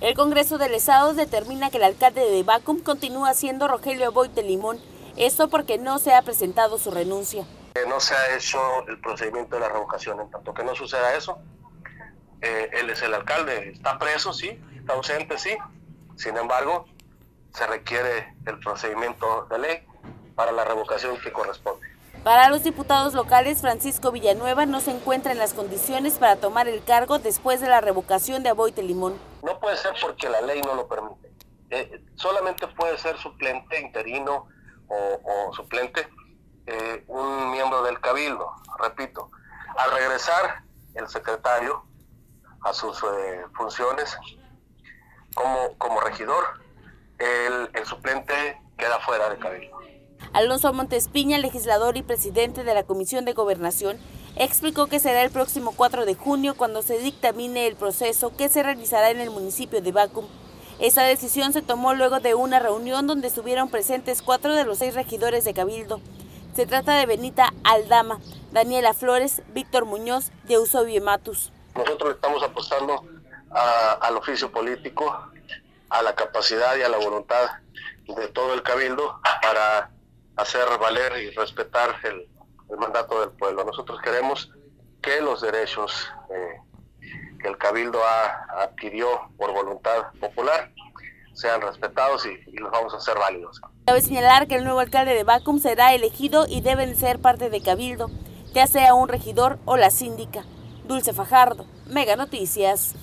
El Congreso del Estado determina que el alcalde de Bacum continúa siendo Rogelio Boy de Limón, esto porque no se ha presentado su renuncia. No se ha hecho el procedimiento de la revocación, en tanto que no suceda eso, eh, él es el alcalde, está preso, sí, está ausente, sí, sin embargo, se requiere el procedimiento de ley para la revocación que corresponde. Para los diputados locales, Francisco Villanueva no se encuentra en las condiciones para tomar el cargo después de la revocación de Aboite Limón. No puede ser porque la ley no lo permite. Eh, solamente puede ser suplente, interino o, suplente eh, un miembro del cabildo, repito. Al regresar el secretario a sus eh, funciones como, como regidor, el, suplente queda fuera de cabildo. Alonso Montespiña, legislador y presidente de la Comisión de Gobernación, explicó que será el próximo 4 de junio cuando se dictamine el proceso que se realizará en el municipio de Bacum. Esta decisión se tomó luego de una reunión donde estuvieron presentes cuatro de los seis regidores de Cabildo. Se trata de Benita Aldama, Daniela Flores, Víctor Muñoz y Eusebio Matus. Nosotros estamos apostando al oficio político, a la capacidad y a la voluntad de todo el Cabildo para hacer valer y respetar el, mandato del pueblo. Nosotros queremos que los derechos eh, que el Cabildo ha, adquirió por voluntad popular sean respetados y, los vamos a hacer válidos. Cabe señalar que el nuevo alcalde de Bacum será elegido y deben ser parte de Cabildo, ya sea un regidor o la síndica. Dulce Fajardo, Mega Noticias.